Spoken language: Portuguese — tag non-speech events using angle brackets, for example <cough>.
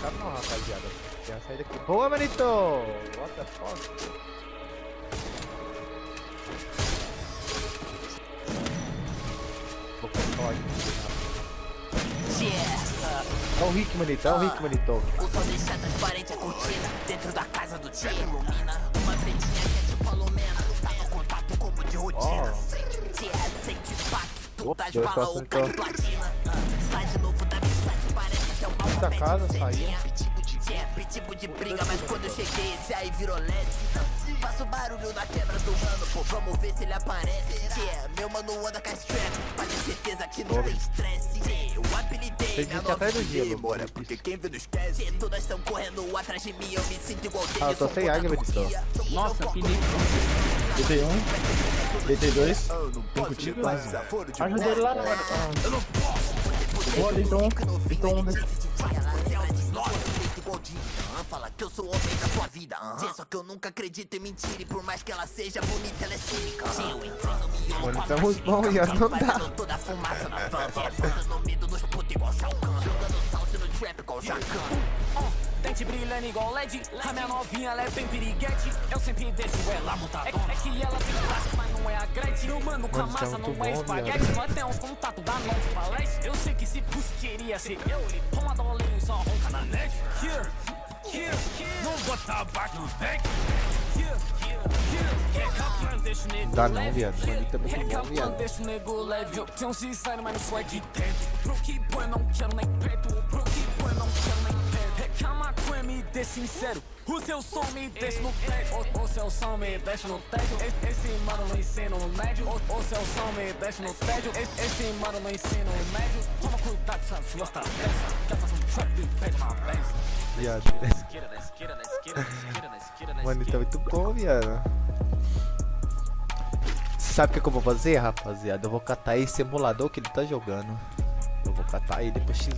sabe não, rapaziada. Tem a saída aqui. Boa, Manito! What the fuck? Vou colocar o aqui. É o Rick, Manito. É o Rick, Manito. O sol deixa transparente a cortina Dentro da casa do tio ilumina Uma pretinha que é tipo alumena Tá no contato como de rotina Se é sente Opa, Das dois bala de então. platina Ah, Sai de novo É uma Da casa, saía. É, pitbull de briga, mas quando eu cheguei esse aí virou Faço barulho na quebra do mano, pô, vamos ver se ele aparece Yeah, meu mano anda com a strap Pra ter certeza que não tem estresse Yeah, Eu apelidei Tem minha gente atrás do nova memória mano. Porque quem vê não esquece Todas estão correndo atrás de mim Eu me sinto igual Ah, eu tô sem águia, um Nossa, Felipe. DT1, DT2. eu não posso contigo, fora de Ajuda ele lá na hora. Eu não posso Boa, Leiton. Leiton, né? Fala que eu sou o homem da sua vida. Sim, Só que eu nunca acredito em mentira E por mais que ela seja bonita, ela é cínica. Sim, eu entrei no miolo com a mão dá. <laughs> Fazendo toda a fumaça na van Botando medo nos putos igual Shao Kahn. Jogando salsa no trap igual Jacan Dente brilhando igual LED. A minha novinha ela é bem piriguete. Eu sempre deixo ela mutadona. É, é que ela tem plástico, mas não é a Gretchen. Meu mano com a é massa não é espaguete Nós temos uns contatos da norte pra leste. Eu sei que se puxa queria ser eu Ele toma dolinho Dá não, viado. É muito bom, viado. não não não Reclama com me dê sincero O seu som me deixa no tédio O, seu som me deixa no tédio Esse, mano no ensino médio O, seu som me deixa no tédio Esse, mano no ensino médio Toma cuidado com essa sua estratégia Quer fazer um trap e uma benção Viado. <laughs> Mano, esquerda tá muito bom, viado. Sabe o que, que eu vou fazer, rapaziada? Eu vou catar esse emulador que ele tá jogando. Eu vou catar ele pro X1.